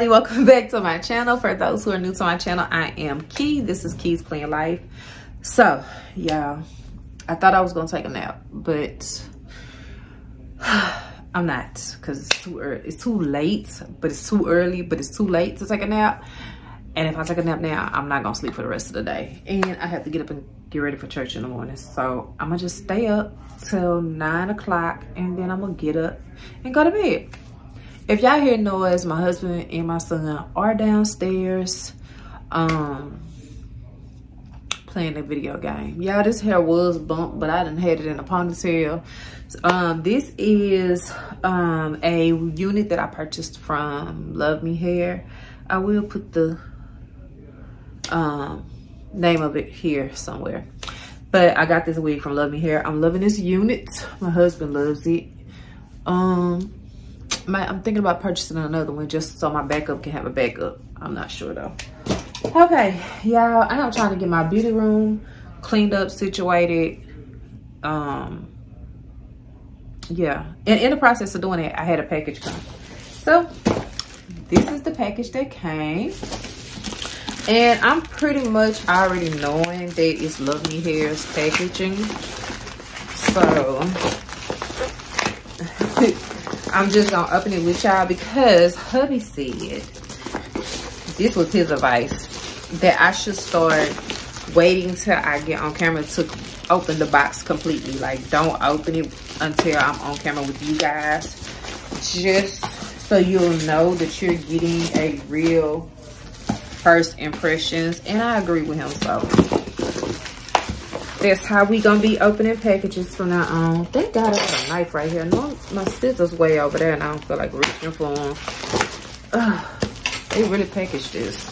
everybody. Welcome back to my channel. For those who are new to my channel i am Keii. This is Keiis clean life. So yeah i thought i was gonna take a nap but i'm not because it's too early it's too late but it's too early but it's too late to take a nap. And if i take a nap now i'm not gonna sleep for the rest of the day. And i have to get up and get ready for church in the morning. So i'm gonna just stay up till nine o'clock and then i'm gonna get up and go to bed if y'all hear noise my husband and my son are downstairs um playing a video game. Y'all, this hair was bumped but i didn't had it in a ponytail. Um this is um a unit that i purchased from Luvme Hair. I will put the um name of it here somewhere. But i got this wig from Luvme Hair. I'm loving this unit. My husband loves it. Um my, I'm thinking about purchasing another one just so my backup can have a backup. I'm not sure though. Okay, y'all, I am trying to get my beauty room cleaned up, situated. Um, yeah, and in the process of doing it, I had a package come. So this is the package that came. And I'm pretty much already knowing that it's Luvme Hair's packaging. So I'm just gonna open it with y'all because hubby said this was his advice that I should start waiting till I get on camera to open the box completely. Like don't open it until I'm on camera with you guys. Just so you'll know that you're getting a real first impressions. And I agree with him so that's how we gonna be opening packages from now on. Thank God I got a knife right here. No, my scissors way over there and I don't feel like reaching for them. Ugh, they really packaged this.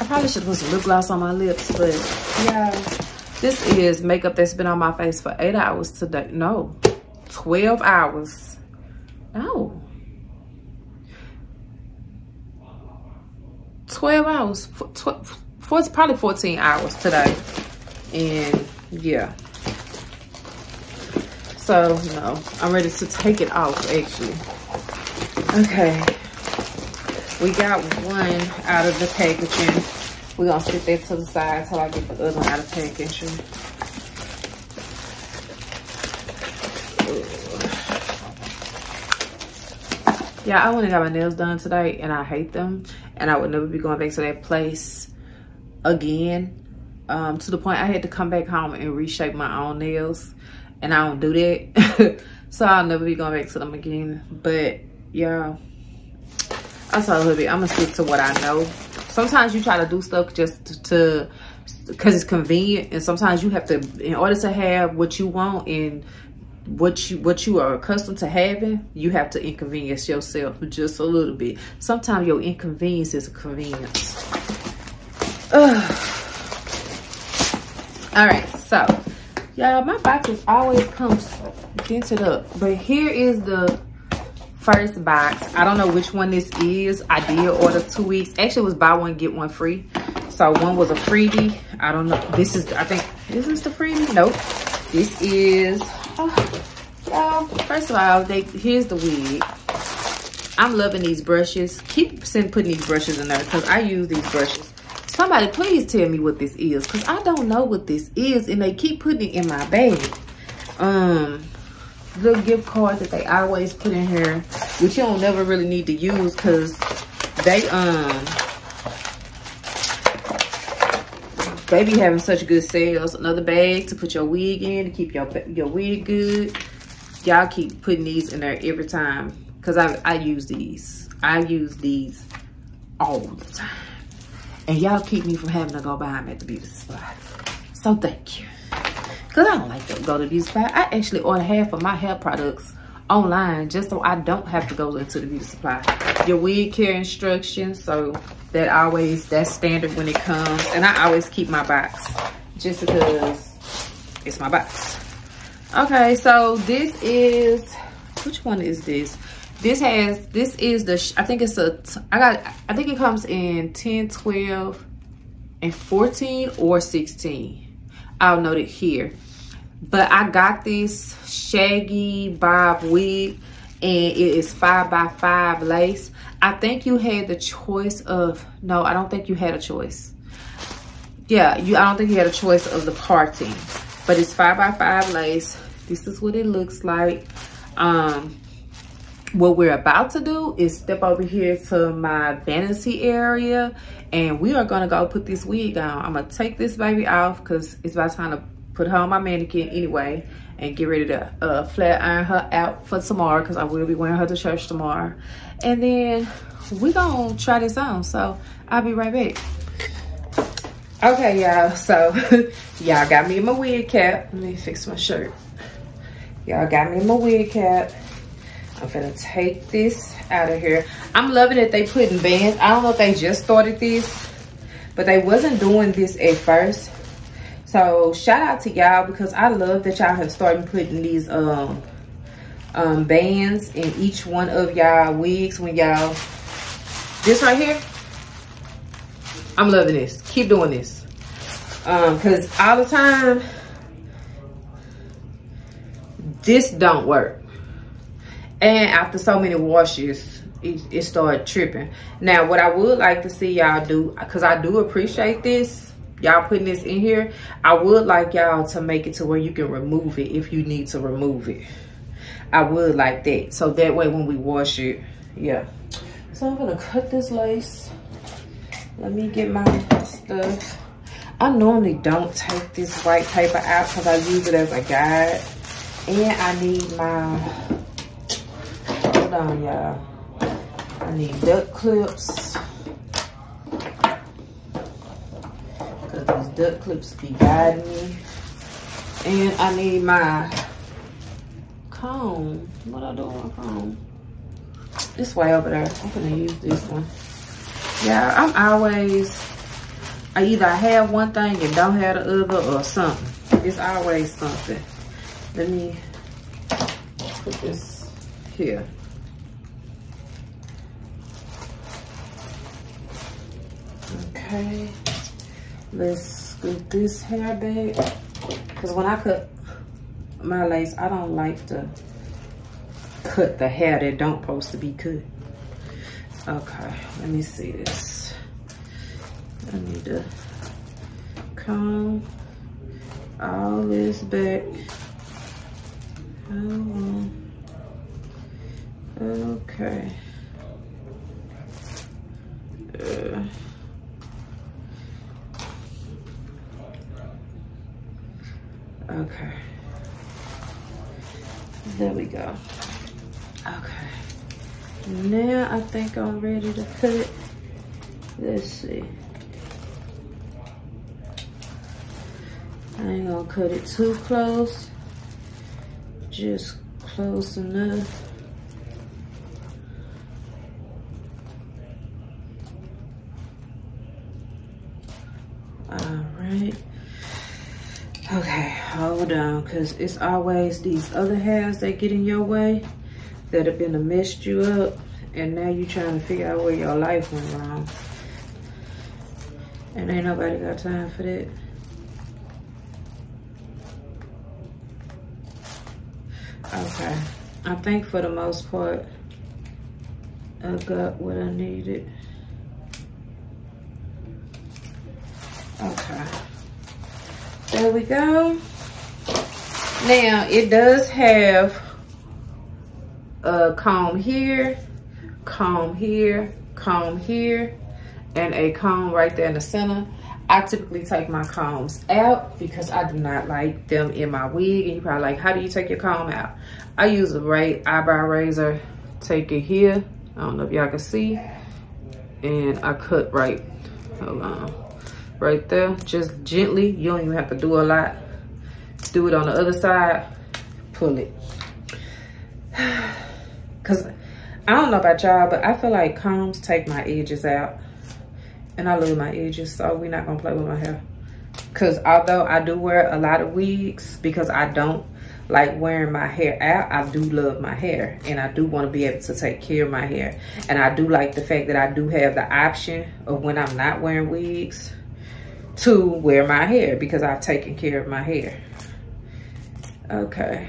I probably should put some lip gloss on my lips, but yeah. This is makeup that's been on my face for eight hours today. No, 12 hours. No. 12 hours. 12, probably 14 hours today and yeah. So no i'm ready to take it off actually. Okay. We got one out of the packaging. We're gonna sit that to the side until i get the other one out of packaging. Yeah i went and got my nails done today and i hate them and i would never be going back to that place again um, to the point I had to come back home and reshape my own nails. And I don't do that. so I'll never be going back to them again. But yeah, I told hubby, I'm gonna stick to what I know. Sometimes you try to do stuff just to, because it's convenient. And sometimes you have to, in order to have what you want and what you what you are accustomed to having, you have to inconvenience yourself just a little bit. Sometimes your inconvenience is a convenience. Ugh. All right, so y'all, my boxes always comes dented up, but here is the first box. I don't know which one this is. I did order two weeks. Actually, it was buy one get one free. So one was a freebie. I don't know. This is I think is this is the freebie. Nope. This is. Oh, first of all, they here's the wig. I'm loving these brushes. Keep putting these brushes in there because I use these brushes Somebody please tell me what this is because I don't know what this is and they keep putting it in my bag. Um, little gift card that they always put in here, which you don't never really need to use because they, um, they be having such good sales. Another bag to put your wig in to keep your, your wig good. Y'all keep putting these in there every time because I, I use these. I use these all the time. And y'all keep me from having to go buy them at the beauty supply. So thank you. Because I don't like to go to the beauty supply. I actually order half of my hair products online just so I don't have to go into the beauty supply. Your wig care instructions. So that always, that's standard when it comes. And I always keep my box just because it's my box. Okay, so this is, which one is this? This has this is the i think it's a i got i think it comes in 10 12 and 14 or 16 i'll note it here but i got this shaggy bob wig and it is five by five lace. I think you had the choice of, no, I don't think you had a choice. Yeah, you. I don't think you had a choice of the parting, but it's five by five lace. This is what it looks like. Um, what we're about to do is step over here to my vanity area and we are gonna go put this wig on. I'm gonna take this baby off because it's about time to put her on my mannequin anyway and get ready to uh, flat iron her out for tomorrow because I will be wearing her to church tomorrow. And then we gonna try this on. So I'll be right back. Okay, y'all. So y'all got me in my wig cap. Let me fix my shirt. Y'all got me in my wig cap. I'm gonna take this out of here. I'm loving that they put in bands. I don't know if they just started this, but they wasn't doing this at first. So shout out to y'all because I love that y'all have started putting these um um bands in each one of y'all wigs when y'all this right here. I'm loving this. Keep doing this. Um, because all the time this don't work and after so many washes it, it started tripping. Now what i would like to see y'all do because i do appreciate this y'all putting this in here i would like y'all to make it to where you can remove it if you need to remove it. I would like that. So that way when we wash it yeah. So i'm gonna cut this lace. Let me get my stuff. I normally don't take this white paper out because i use it as a guide. And i need my hold on, y'all. I need duck clips. Because these duck clips be guiding me. And I need my comb. What I do with my comb? This way over there. I'm gonna use this one. Yeah, I'm always, I either have one thing and don't have the other or something. It's always something. Let me put this here. Okay, let's scoop this hair back. Because when I cut my lace, I don't like to cut the hair that don't supposed to be cut. Okay, let me see this. I need to comb all this back. Okay. Uh, Okay. There we go. Okay. Now I think I'm ready to cut it. Let's see. I ain't gonna cut it too close. Just close enough. All right. Hold on, because it's always these other hairs that get in your way that have been to messed you up, and now you're trying to figure out where your life went wrong. And ain't nobody got time for that. Okay, I think for the most part, I got what I needed. Okay. There we go. Now, it does have a comb here, comb here, comb here, and a comb right there in the center. I typically take my combs out because I do not like them in my wig. And you probably like, how do you take your comb out? I use a right eyebrow razor, take it here. I don't know if y'all can see. And I cut right, hold on right there just gently you don't even have to do a lot do it on the other side pull it. Because i don't know about y'all but i feel like combs take my edges out. And i love my edges so we're not gonna play with my hair. Because although i do wear a lot of wigs because i don't like wearing my hair out i do love my hair. And i do want to be able to take care of my hair. And i do like the fact that i do have the option of when i'm not wearing wigs to wear my hair because I've taken care of my hair. Okay.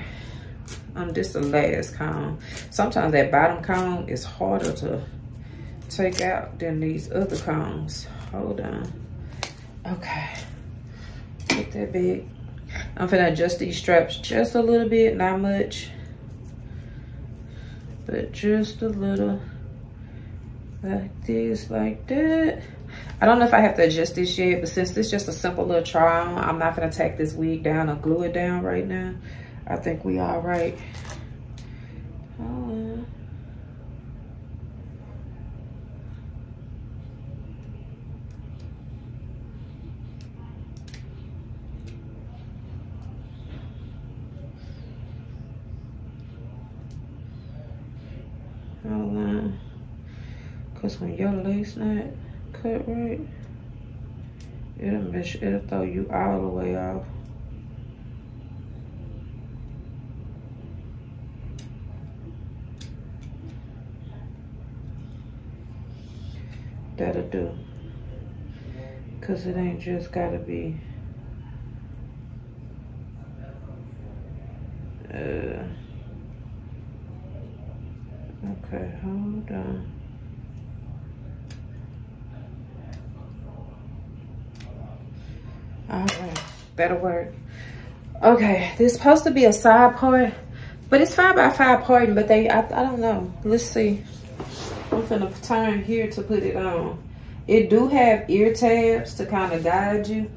Um, this the last comb. Sometimes that bottom comb is harder to take out than these other combs. Hold on. Okay. Put that big. I'm gonna adjust these straps just a little bit, not much. But just a little. Like this, like that. I don't know if I have to adjust this yet, but since this is just a simple little on, I'm not gonna tack this wig down or glue it down right now. I think we all right. Oh. Hold on. Cause when your lace not cut right, it'll miss, it'll throw you all the way off. That'll do. Cause it ain't just gotta be uh okay, hold on. All right, that'll work. Okay, this is supposed to be a side part, but it's five by five part, but they, I, I don't know. Let's see. I'm finna turn here to put it on. It do have ear tabs to kind of guide you.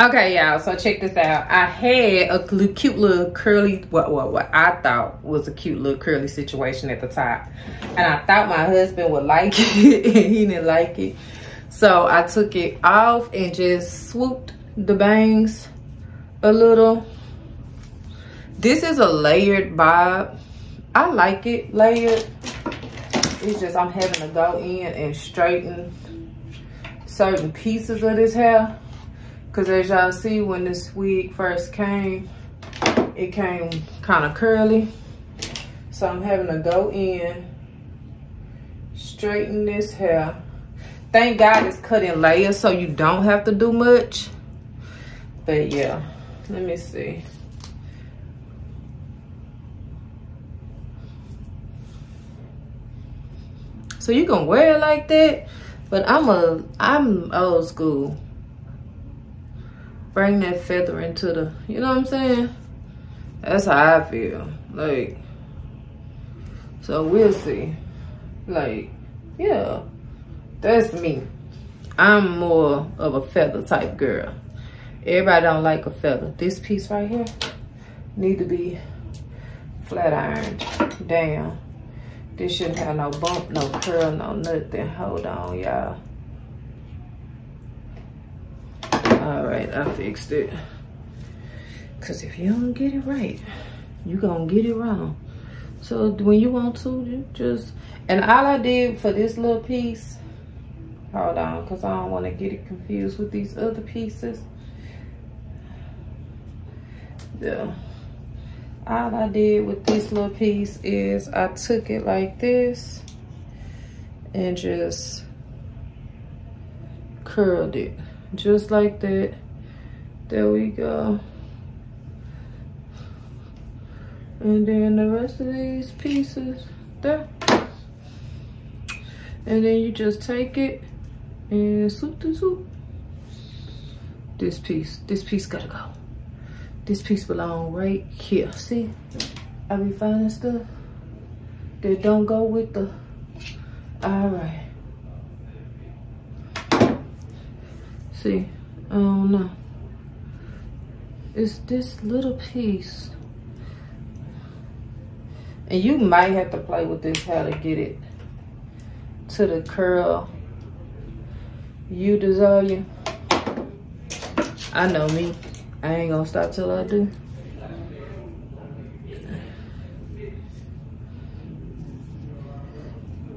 Okay, y'all, so check this out. I had a cute little curly, what, what, what I thought was a cute little curly situation at the top. And I thought my husband would like it, and he didn't like it. So I took it off and just swooped the bangs a little. This is a layered bob. I like it layered. It's just I'm having to go in and straighten certain pieces of this hair. Because as y'all see, when this wig first came, it came kind of curly. So I'm having to go in, straighten this hair Thank God it's cut in layers so you don't have to do much. But yeah, let me see. So you can wear it like that, but I'm a I'm old school. Bring that feather into the, you know what I'm saying? That's how I feel. Like, so we'll see. Like, yeah. That's me. I'm more of a feather type girl. Everybody don't like a feather. This piece right here need to be flat ironed down. This shouldn't have no bump, no curl, no nothing. Hold on, y'all. All right, I fixed it. Cause if you don't get it right, you gonna get it wrong. So when you want to, you just, and all I did for this little piece Hold on, because I don't want to get it confused with these other pieces. Yeah. All I did with this little piece is I took it like this and just curled it. Just like that. There we go. And then the rest of these pieces there. And then you just take it and swoop swoop. This piece, this piece gotta go. This piece belong right here. See, I be finding stuff that don't go with the, all right. See, I don't know. It's this little piece. And you might have to play with this how to get it to the curl you desire. I know me. I ain't gonna stop till I do.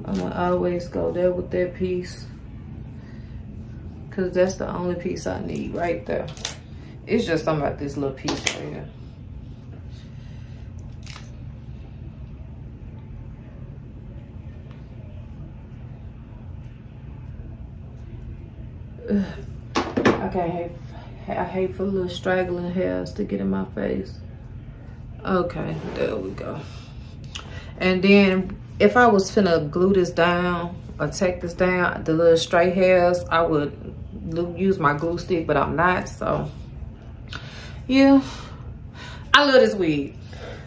I'm gonna always go there with that piece. Cause that's the only piece I need right there. It's just something about this little piece right here. I can't hate, I hate for little straggling hairs to get in my face. Okay, there we go. And then if I was finna glue this down or take this down, the little straight hairs, I would use my glue stick, but I'm not, so. Yeah, I love this wig.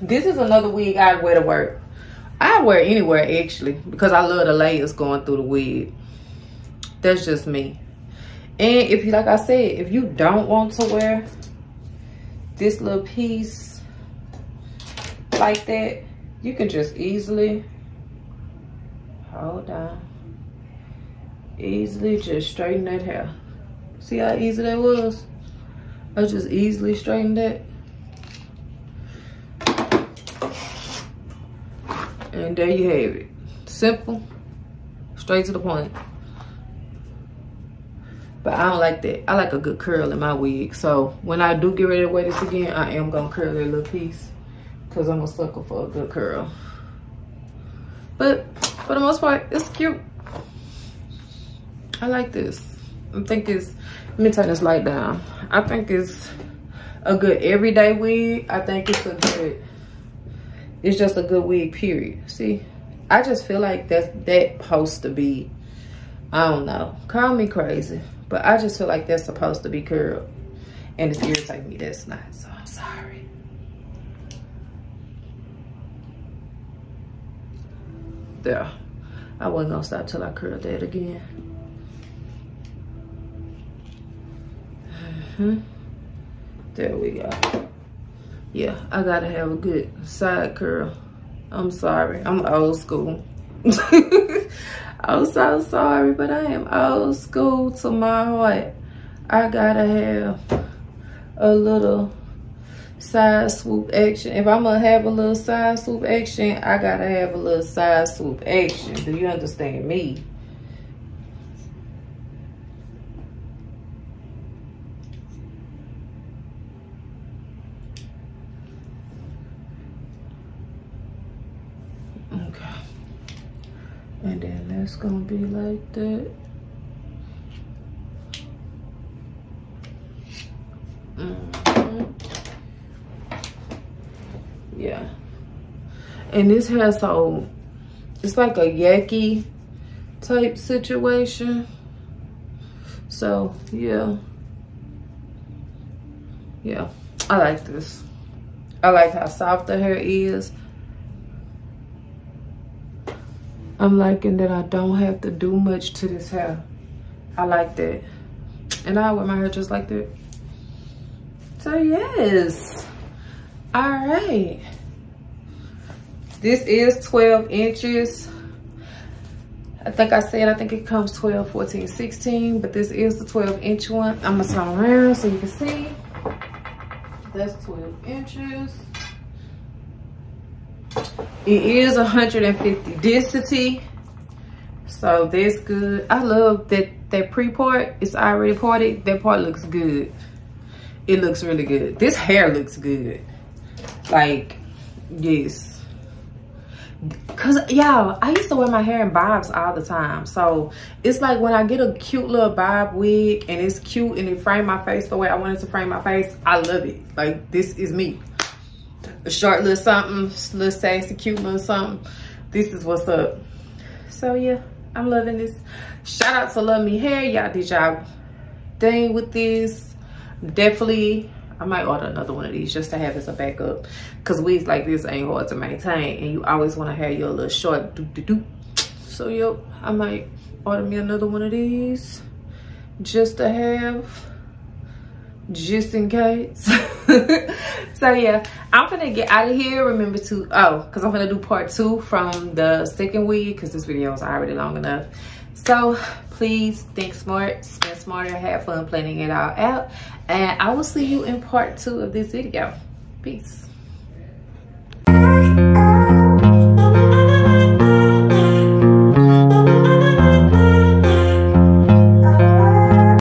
This is another wig I'd wear to work. I'd wear anywhere actually, because I love the layers going through the wig. That's just me. And if you, like I said, if you don't want to wear this little piece like that, you can just easily, hold on, easily just straighten that hair. See how easy that was? I just easily straightened it. And there you have it. Simple, straight to the point. But I don't like that. I like a good curl in my wig. So when I do get ready to wear this again, I am gonna curl that little piece. Cause I'm a sucker for a good curl. But for the most part, it's cute. I like this. I think it's, let me turn this light down. I think it's a good everyday wig. I think it's a good, it's just a good wig, period. See, I just feel like that's that supposed to be, I don't know, call me crazy. But I just feel like that's supposed to be curled. And it's irritating me, that's not, so I'm sorry. There. I wasn't gonna stop till I curled that again. Mm -hmm. There we go. Yeah, I gotta have a good side curl. I'm sorry, I'm old school. I'm so sorry, but I am old school to my heart. I gotta have a little side swoop action. If I'm gonna have a little side swoop action, I gotta have a little side swoop action. Do you understand me? And then that's gonna be like that. Mm -hmm. yeah. And this has so it's like a yucky type situation. So yeah. Yeah. I like this. I like how soft the hair is I'm liking that I don't have to do much to this hair. I like that. And I wear my hair just like that. So yes. All right. This is 12 inches. I think I said, I think it comes 12, 14, 16, but this is the 12 inch one. I'm gonna turn around so you can see. That's 12 inches. It is 150 density. So that's good. I love that that pre-part is already parted. That part looks good. It looks really good. This hair looks good. Like, yes. Cause y'all, I used to wear my hair in bobs all the time. So it's like when I get a cute little bob wig and it's cute and it frame my face the way I wanted to frame my face, I love it. Like this is me a short little something, little sassy, cute little something. This is what's up. So yeah, I'm loving this. Shout out to Luvme Hair. Y'all did y'all thing with this. Definitely, I might order another one of these just to have as a backup. Cause wigs like this ain't hard to maintain and you always wanna have your little short doo doo doo. So yep, I might order me another one of these just to have just in case. So yeah i'm gonna get out of here. Remember to oh because i'm gonna do part two from the second week because this video is already long enough. So please think smart spend smarter have fun planning it all out. And i will see you in part two of this video. Peace